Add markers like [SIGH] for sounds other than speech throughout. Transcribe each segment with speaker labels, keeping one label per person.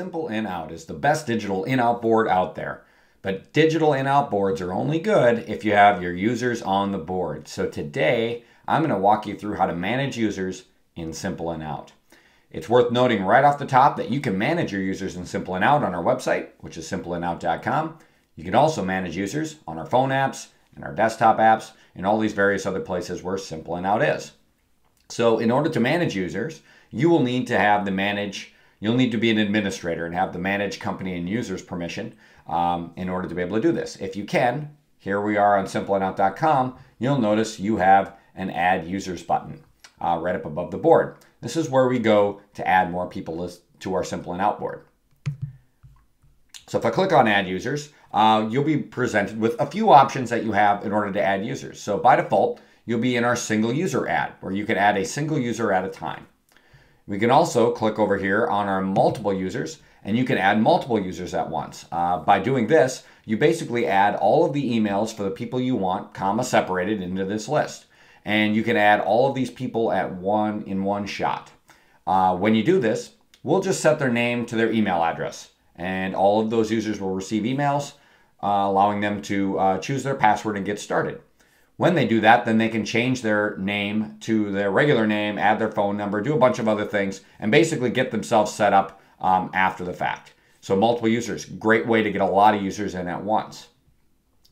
Speaker 1: Simple In Out is the best digital in out board out there. But digital in out boards are only good if you have your users on the board. So today, I'm going to walk you through how to manage users in Simple In Out. It's worth noting right off the top that you can manage your users in Simple In Out on our website, which is simpleinout.com. You can also manage users on our phone apps and our desktop apps and all these various other places where Simple In Out is. So in order to manage users, you will need to have the manage You'll need to be an administrator and have the manage company and users permission um, in order to be able to do this. If you can, here we are on simpleinout.com, you'll notice you have an add users button uh, right up above the board. This is where we go to add more people to our Simple In Out board. So if I click on add users, uh, you'll be presented with a few options that you have in order to add users. So by default, you'll be in our single user add, where you can add a single user at a time. We can also click over here on our multiple users and you can add multiple users at once. Uh, by doing this, you basically add all of the emails for the people you want, comma separated into this list. And you can add all of these people at one in one shot. Uh, when you do this, we'll just set their name to their email address. And all of those users will receive emails, uh, allowing them to uh, choose their password and get started. When they do that, then they can change their name to their regular name, add their phone number, do a bunch of other things, and basically get themselves set up um, after the fact. So multiple users, great way to get a lot of users in at once.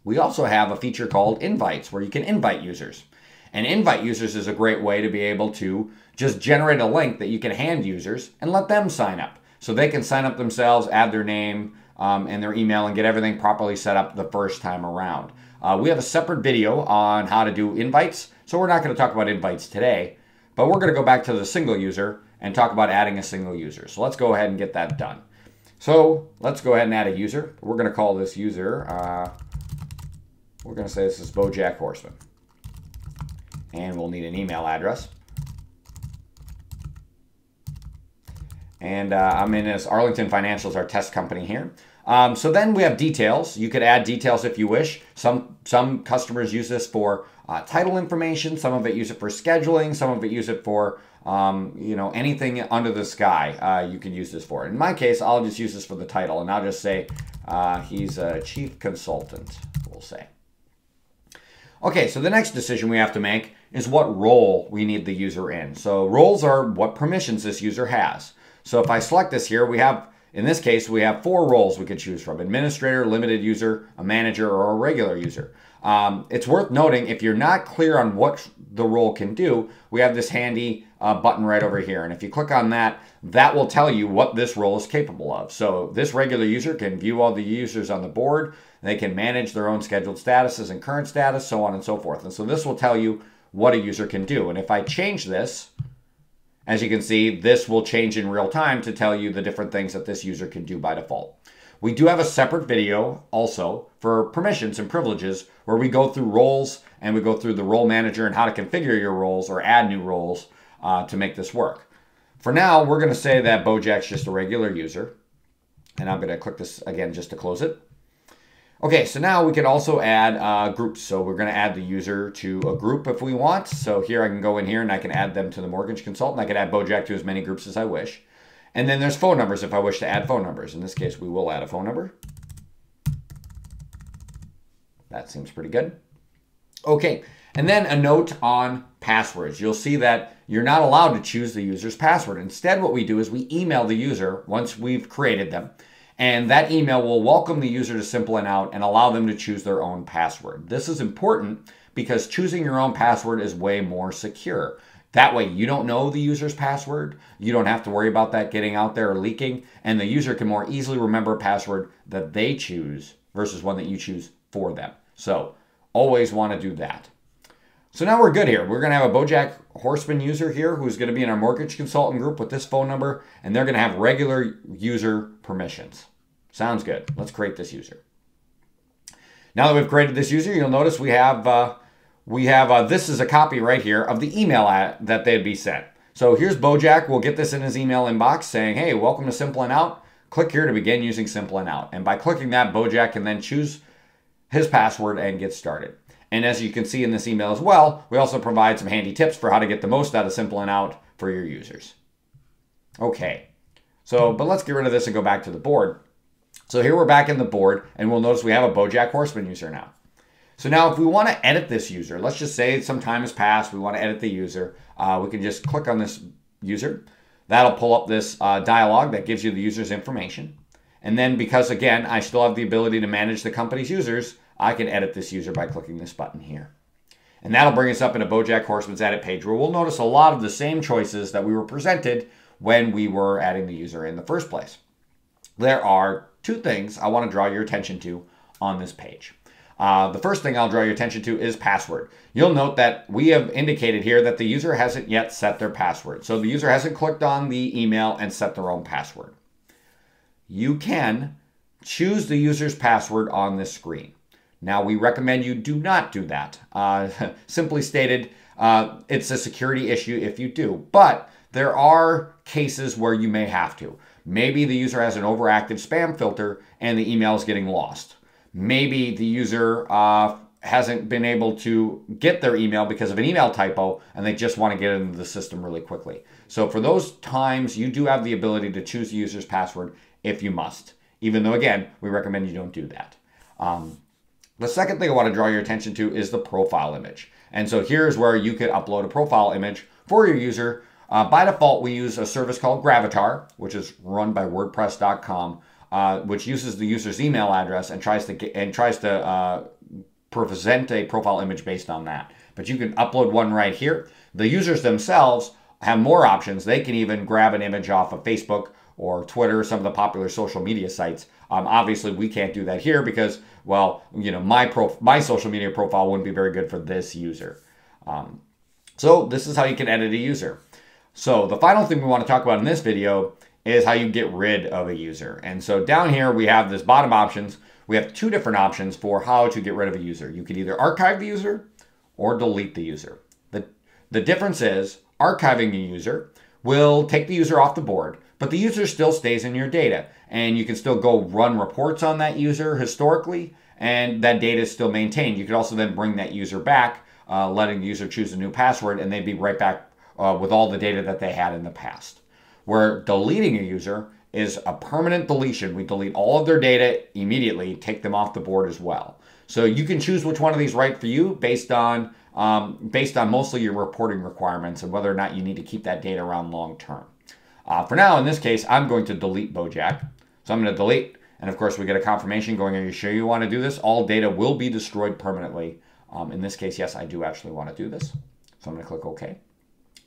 Speaker 1: We also have a feature called invites where you can invite users. And invite users is a great way to be able to just generate a link that you can hand users and let them sign up. So they can sign up themselves, add their name um, and their email, and get everything properly set up the first time around. Uh, we have a separate video on how to do invites, so we're not going to talk about invites today, but we're going to go back to the single user and talk about adding a single user. So let's go ahead and get that done. So let's go ahead and add a user. We're going to call this user, uh, we're going to say this is Bojack Horseman. And we'll need an email address. And uh, I'm in as Arlington Financials, our test company here. Um, so then we have details. You could add details if you wish. Some some customers use this for uh, title information. Some of it use it for scheduling. Some of it use it for um, you know anything under the sky. Uh, you can use this for. In my case, I'll just use this for the title, and I'll just say uh, he's a chief consultant. We'll say. Okay, so the next decision we have to make is what role we need the user in. So roles are what permissions this user has. So if I select this here, we have in this case, we have four roles we could choose from administrator, limited user, a manager, or a regular user. Um, it's worth noting if you're not clear on what the role can do, we have this handy uh, button right over here. And if you click on that, that will tell you what this role is capable of. So this regular user can view all the users on the board. They can manage their own scheduled statuses and current status, so on and so forth. And so this will tell you what a user can do. And if I change this, as you can see, this will change in real time to tell you the different things that this user can do by default. We do have a separate video also for permissions and privileges where we go through roles and we go through the role manager and how to configure your roles or add new roles uh, to make this work. For now, we're going to say that Bojack's just a regular user. And I'm going to click this again just to close it. Okay, so now we can also add uh, groups. So we're going to add the user to a group if we want. So here I can go in here and I can add them to the mortgage consultant. I can add Bojack to as many groups as I wish. And then there's phone numbers if I wish to add phone numbers. In this case, we will add a phone number. That seems pretty good. Okay, and then a note on passwords. You'll see that you're not allowed to choose the user's password. Instead, what we do is we email the user once we've created them. And that email will welcome the user to Simple In Out and allow them to choose their own password. This is important because choosing your own password is way more secure. That way, you don't know the user's password. You don't have to worry about that getting out there or leaking. And the user can more easily remember a password that they choose versus one that you choose for them. So, always want to do that. So now we're good here. We're going to have a Bojack Horseman user here who's going to be in our mortgage consultant group with this phone number, and they're going to have regular user permissions. Sounds good. Let's create this user. Now that we've created this user, you'll notice we have uh, we have uh, this is a copy right here of the email that they'd be sent. So here's Bojack. We'll get this in his email inbox saying, "Hey, welcome to Simple In Out. Click here to begin using Simple In Out." And by clicking that, Bojack can then choose his password and get started. And as you can see in this email as well, we also provide some handy tips for how to get the most out of Simple In Out for your users. Okay, So, but let's get rid of this and go back to the board. So here we're back in the board and we'll notice we have a Bojack Horseman user now. So now if we want to edit this user, let's just say some time has passed, we want to edit the user, uh, we can just click on this user. That'll pull up this uh, dialog that gives you the user's information. And then because again, I still have the ability to manage the company's users, I can edit this user by clicking this button here. And that'll bring us up in a Bojack Horseman's edit page where we'll notice a lot of the same choices that we were presented when we were adding the user in the first place. There are two things I want to draw your attention to on this page. Uh, the first thing I'll draw your attention to is password. You'll note that we have indicated here that the user hasn't yet set their password. So the user hasn't clicked on the email and set their own password. You can choose the user's password on this screen. Now, we recommend you do not do that. Uh, [LAUGHS] simply stated, uh, it's a security issue if you do, but there are cases where you may have to. Maybe the user has an overactive spam filter and the email is getting lost maybe the user uh, hasn't been able to get their email because of an email typo and they just want to get into the system really quickly. So for those times, you do have the ability to choose the user's password if you must, even though, again, we recommend you don't do that. Um, the second thing I want to draw your attention to is the profile image. And so here's where you could upload a profile image for your user. Uh, by default, we use a service called Gravatar, which is run by WordPress.com uh, which uses the user's email address and tries to get, and tries to uh, present a profile image based on that. But you can upload one right here. The users themselves have more options. They can even grab an image off of Facebook or Twitter, some of the popular social media sites. Um, obviously, we can't do that here because, well, you know, my pro my social media profile wouldn't be very good for this user. Um, so this is how you can edit a user. So the final thing we want to talk about in this video is how you get rid of a user. And so down here we have this bottom options. We have two different options for how to get rid of a user. You can either archive the user or delete the user. The, the difference is archiving a user will take the user off the board, but the user still stays in your data. And you can still go run reports on that user historically, and that data is still maintained. You could also then bring that user back, uh, letting the user choose a new password, and they'd be right back uh, with all the data that they had in the past where deleting a user is a permanent deletion. We delete all of their data immediately, take them off the board as well. So you can choose which one of these right for you based on um, based on mostly your reporting requirements and whether or not you need to keep that data around long term. Uh, for now, in this case, I'm going to delete Bojack. So I'm going to delete, and of course we get a confirmation going, are you sure you want to do this? All data will be destroyed permanently. Um, in this case, yes, I do actually want to do this. So I'm going to click OK.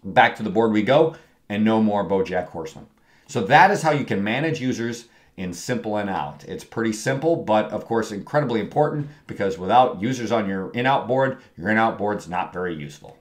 Speaker 1: Back to the board we go and no more Bojack Horseman. So that is how you can manage users in simple in out. It's pretty simple, but of course incredibly important because without users on your in out board, your in out board's not very useful.